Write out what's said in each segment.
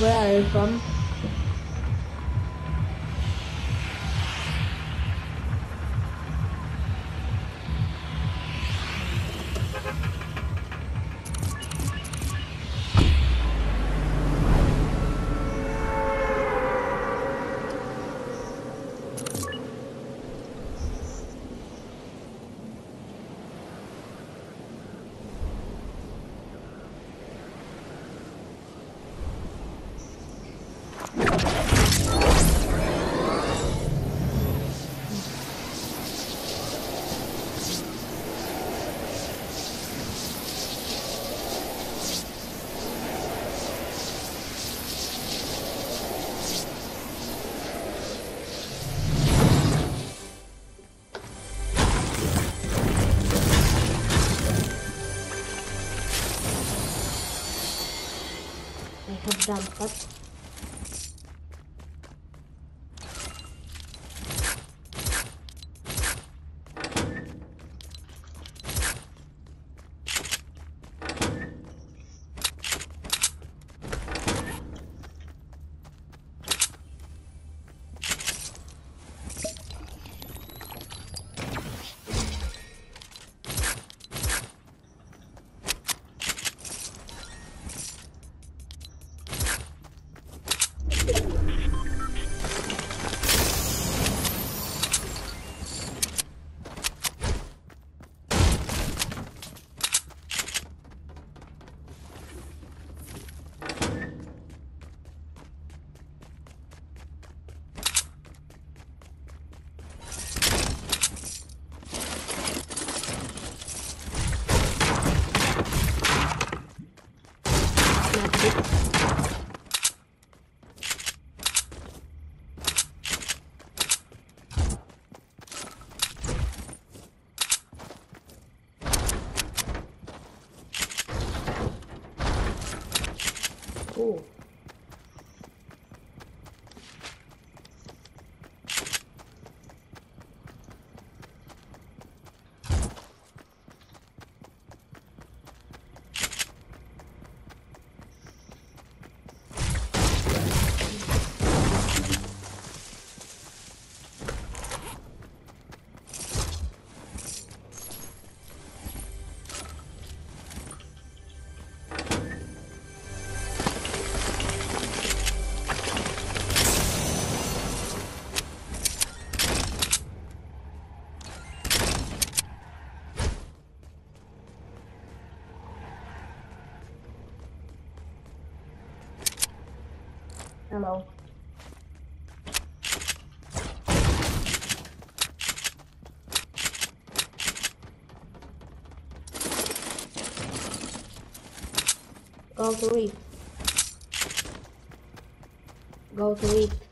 Where are you from? I have Go to it. Go to it.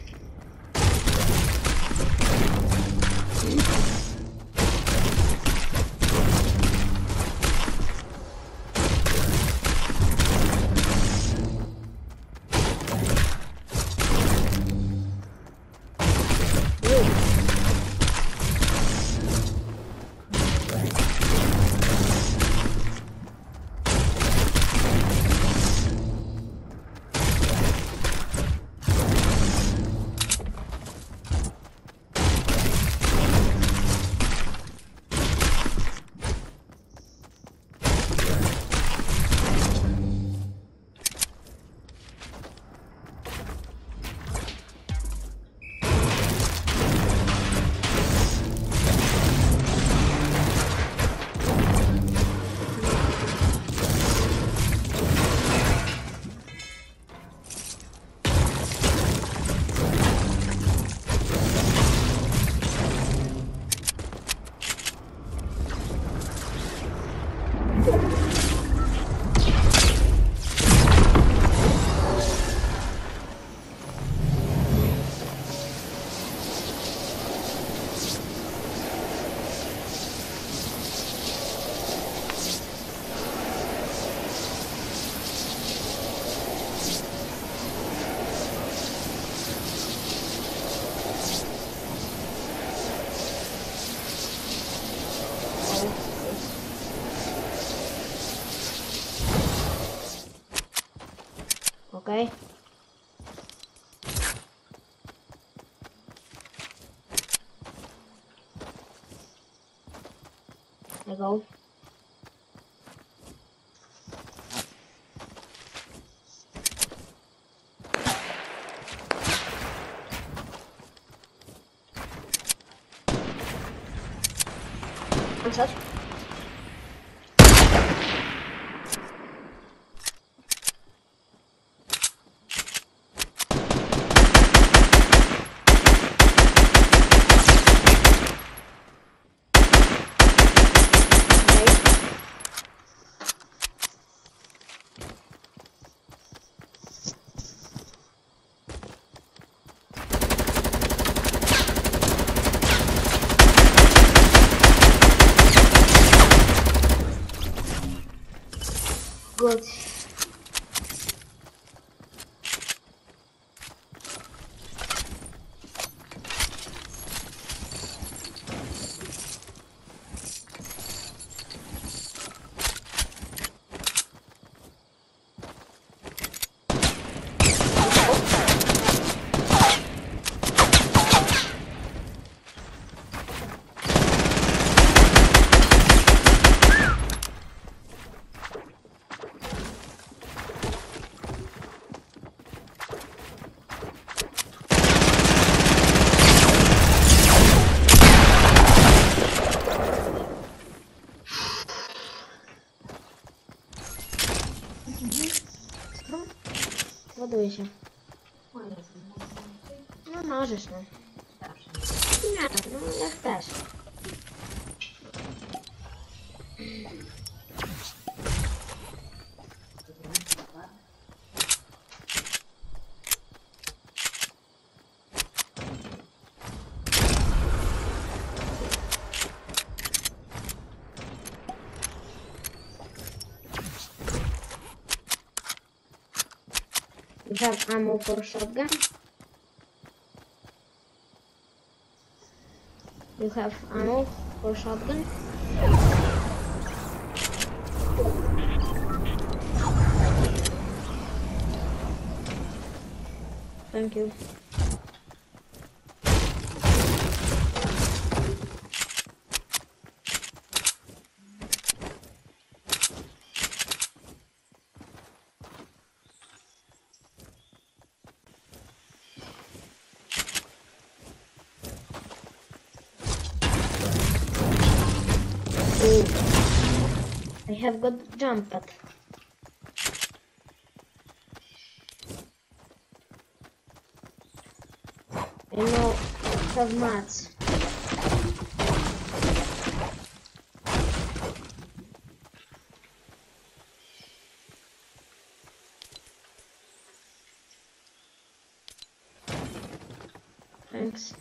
I go. Good. Ładuję się. No możesz, no. Nie, no jak chcesz. You have ammo for shotgun? You have ammo for shotgun? Thank you. Have got jump pad. I know have mats. Thanks.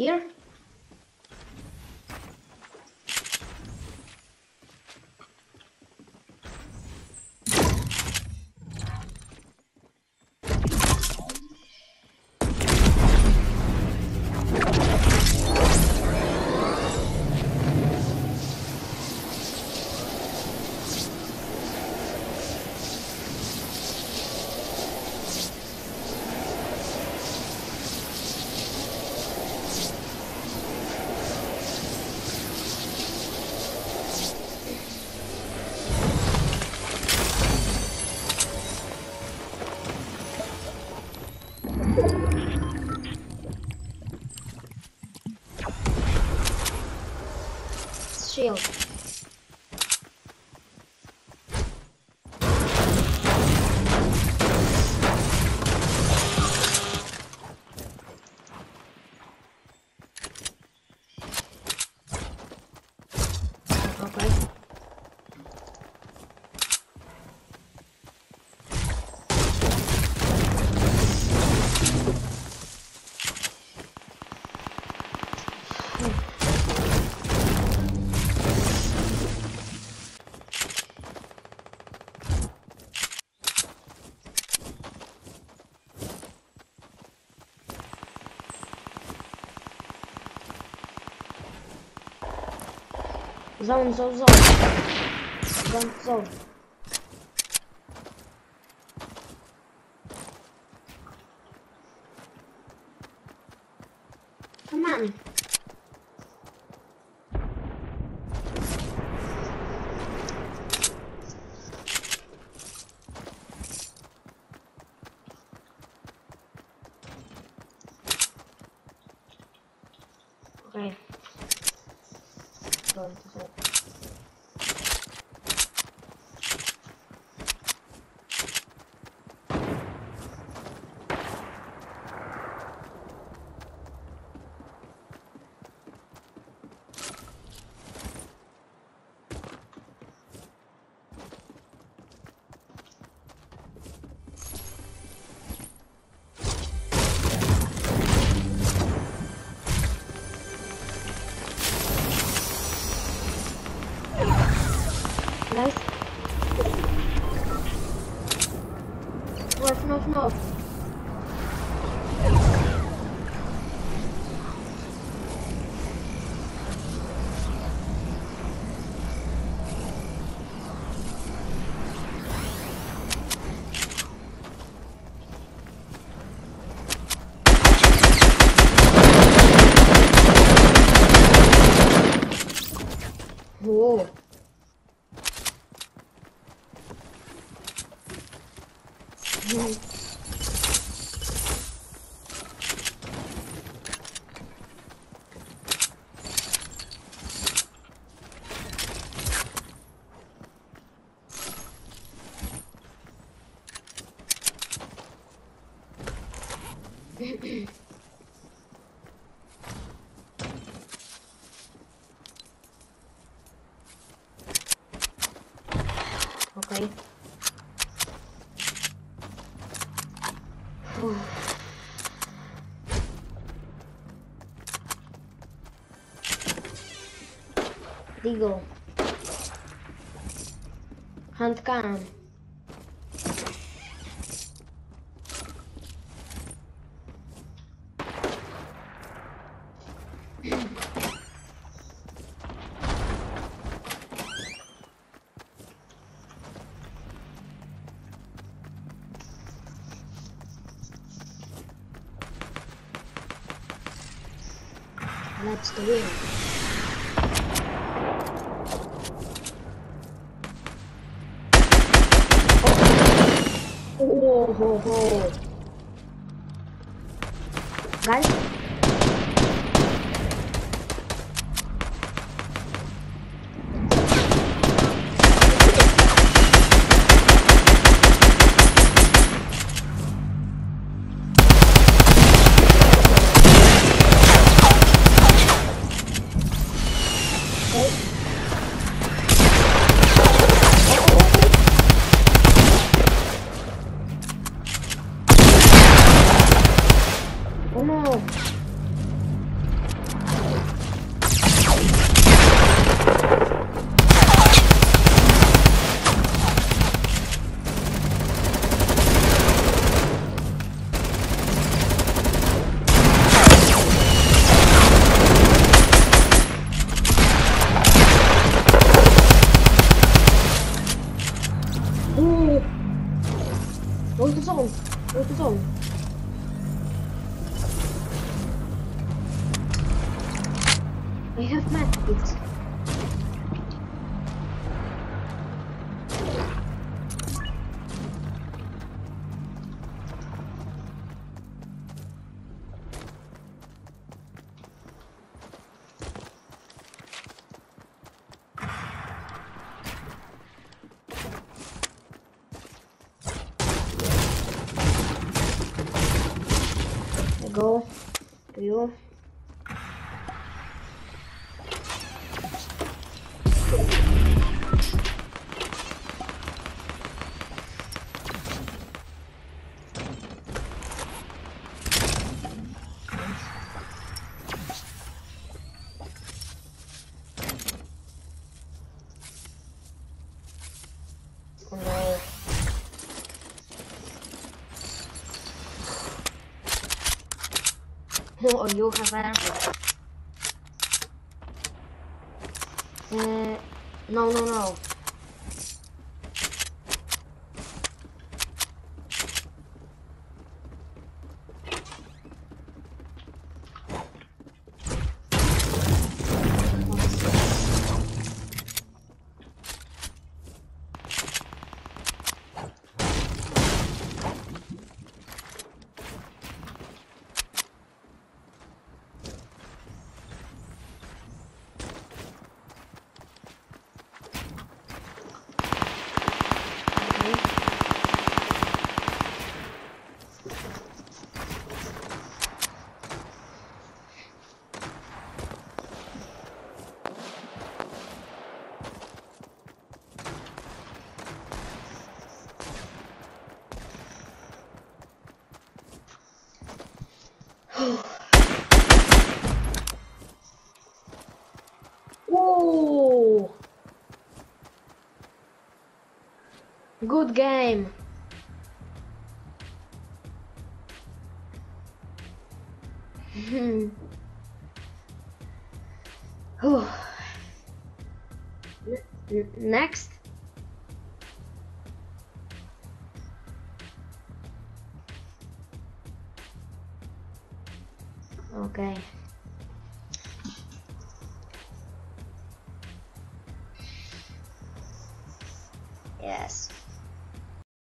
Here? Zone, zone, zone. Zone, zone. Come on. Digo. Handcam. Ho, ho. Guys, oh no. Ooh. Go to zone. Go to zone. I have medkits. I go to. Oh, you have everything. Uh, no, no, no. Good game. Hmm. Next.